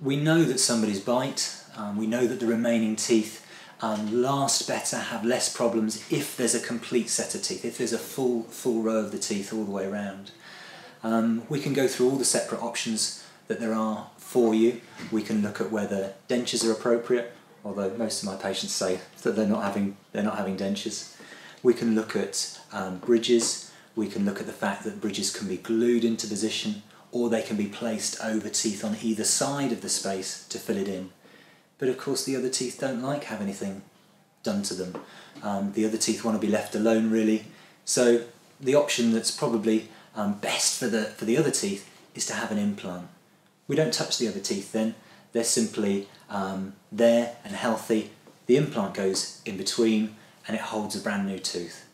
we know that somebody's bite, um, we know that the remaining teeth um, last better, have less problems if there's a complete set of teeth, if there's a full, full row of the teeth all the way around. Um, we can go through all the separate options that there are for you. We can look at whether dentures are appropriate, although most of my patients say that they're not having, they're not having dentures. We can look at um, bridges, we can look at the fact that bridges can be glued into position or they can be placed over teeth on either side of the space to fill it in. But of course the other teeth don't like have anything done to them. Um, the other teeth want to be left alone really. So the option that's probably um, best for the, for the other teeth is to have an implant. We don't touch the other teeth then, they're simply um, there and healthy. The implant goes in between and it holds a brand new tooth.